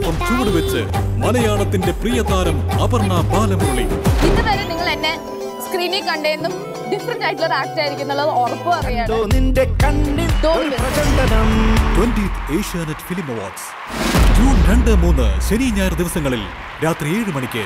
കുട്ടിക്കൂട്ടത്തോടൊപ്പം ചുവടുവെച്ച് മലയാളത്തിന്റെ പ്രിയ താരം അപർണ ബാലമുരളി. ഇതുവരെ നിങ്ങൾ എന്നെ സ്ക്രീനിൽ കണ്ടെന്നും ഡിഫറെന്റ് ആയിട്ടുള്ള ഒരു ആക്ടർ ആയിരിക്കും എന്നുള്ളത് ഉറപ്പ് അറിയാണ് നിന്റെ കണ്ണിൽ ഏഷ്യാനെറ്റ് ഫിലിം അവാർഡ്സ്. ജൂൺ രണ്ട് മൂന്ന് ശനി ഞായർ ദിവസങ്ങളിൽ രാത്രി ഏഴ് മണിക്ക്